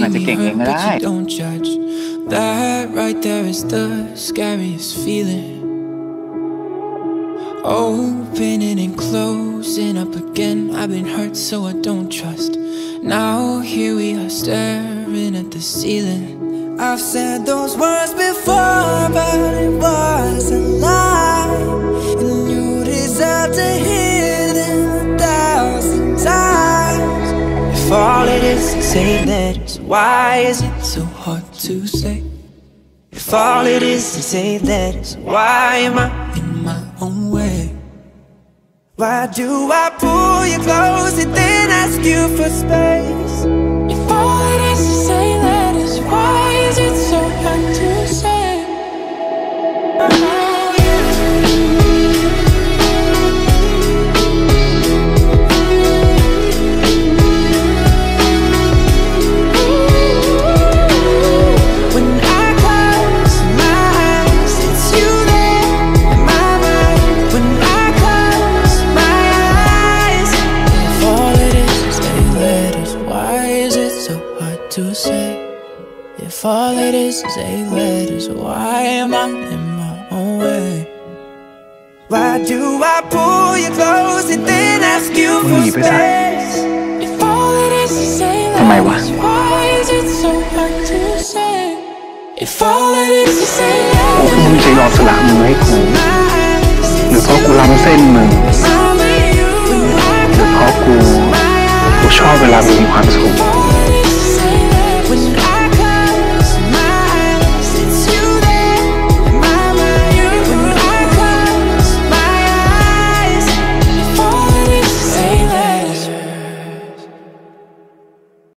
อาจจะ me เก่งเอง hurt, ก็ but ได้ you don't judge. That right there is the scariest feeling. Opening and closing up again. I've been hurt, so I don't trust. Now here we are staring at the ceiling. I've said those words before, but it was a lie. And you deserve to hear is eight letters, why is it so hard to say? If all it is is eight letters, why am I in my own way? Why do I pull you close and then ask you for space? to say? If all it is is eight letters, why am I in my own way? Why do I pull you close and then ask you for มึงหนีไปซะ space? If all it is is eight ทำไมวะ letters, why is it so hard to say? If all it is is eight โอ้ letters, มึงจะยอมสละมือให้กู หรือเพราะกูล้ำเส้นมึง หรือเพราะกู กูชอบเวลามึงมีความสุข